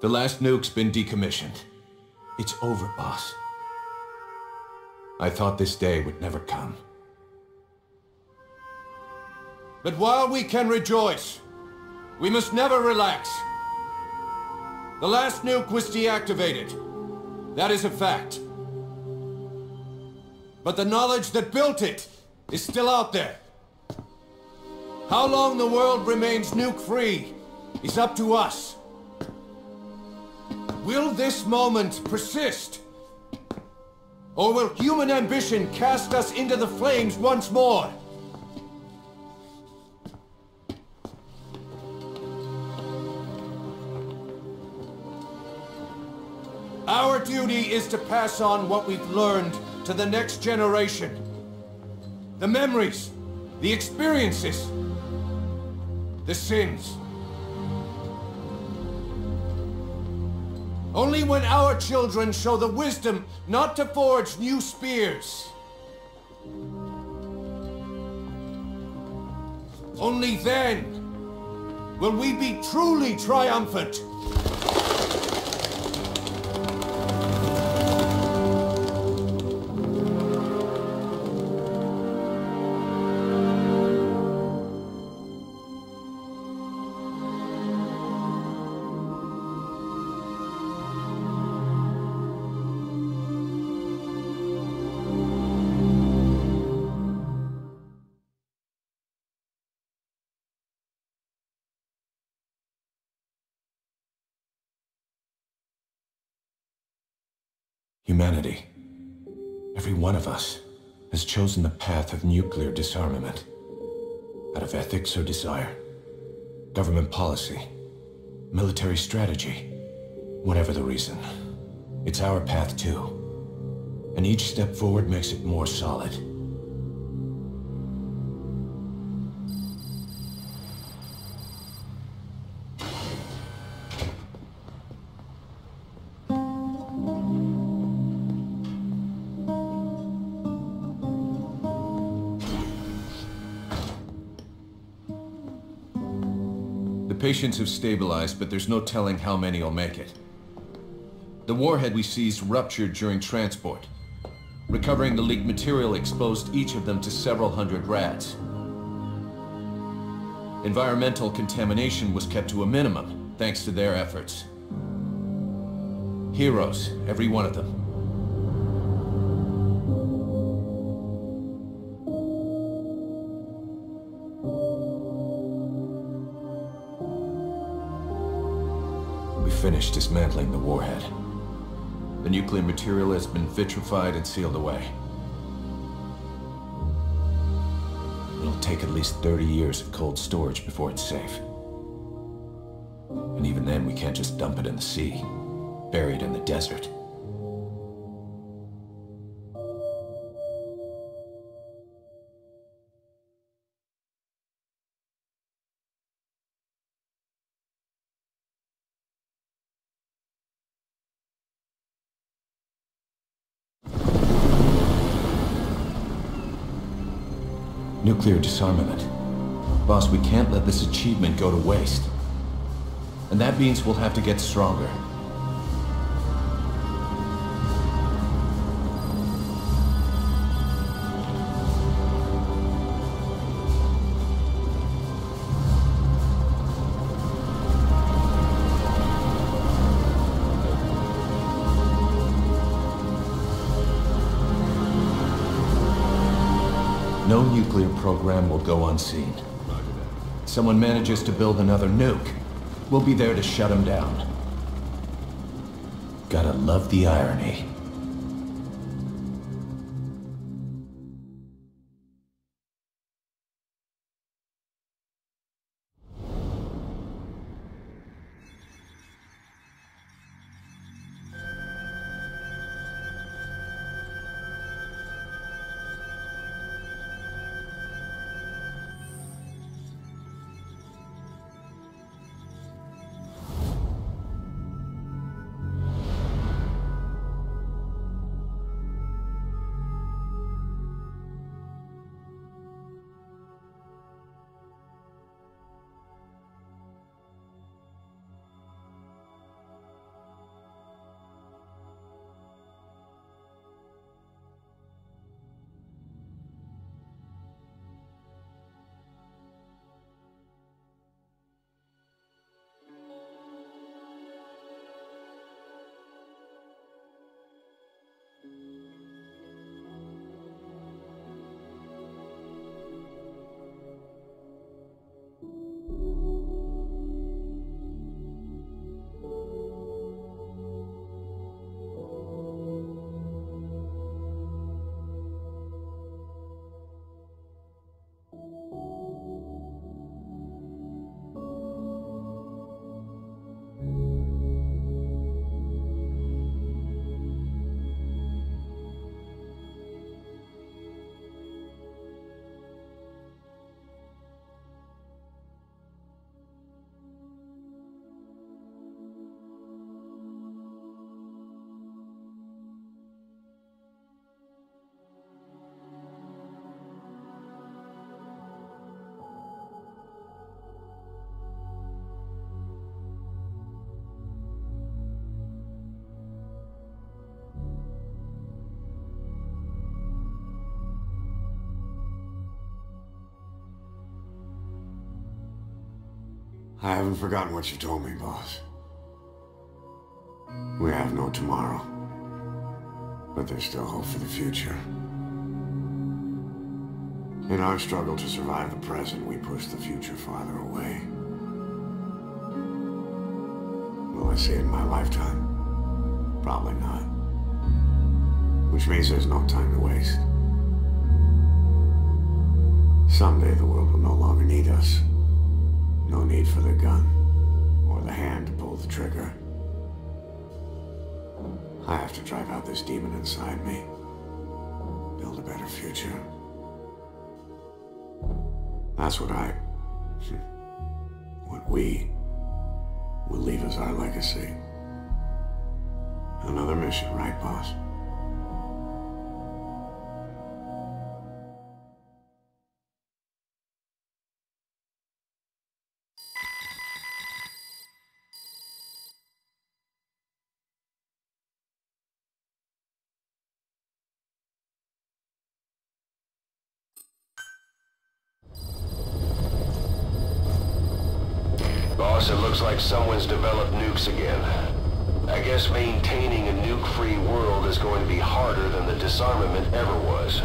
The last nuke's been decommissioned. It's over, boss. I thought this day would never come. But while we can rejoice, we must never relax. The last nuke was deactivated. That is a fact. But the knowledge that built it is still out there. How long the world remains nuke-free is up to us. Will this moment persist? Or will human ambition cast us into the flames once more? Our duty is to pass on what we've learned to the next generation. The memories, the experiences, the sins. Only when our children show the wisdom not to forge new spears. Only then will we be truly triumphant. Humanity, every one of us, has chosen the path of nuclear disarmament. Out of ethics or desire. Government policy. Military strategy. Whatever the reason. It's our path too. And each step forward makes it more solid. Patients have stabilized, but there's no telling how many will make it. The warhead we seized ruptured during transport. Recovering the leaked material exposed each of them to several hundred rads. Environmental contamination was kept to a minimum, thanks to their efforts. Heroes, every one of them. Finished dismantling the warhead. The nuclear material has been vitrified and sealed away. It'll take at least 30 years of cold storage before it's safe. And even then, we can't just dump it in the sea, buried in the desert. Nuclear disarmament. Boss, we can't let this achievement go to waste. And that means we'll have to get stronger. Program will go unseen. Someone manages to build another nuke, we'll be there to shut him down. Gotta love the irony. I haven't forgotten what you told me, boss. We have no tomorrow. But there's still hope for the future. In our struggle to survive the present, we push the future farther away. Will I see it in my lifetime? Probably not. Which means there's no time to waste. Someday the world will no longer need us. No need for the gun, or the hand to pull the trigger. I have to drive out this demon inside me. Build a better future. That's what I... What we will leave as our legacy. Another mission, right, boss? Boss, it looks like someone's developed nukes again. I guess maintaining a nuke-free world is going to be harder than the disarmament ever was.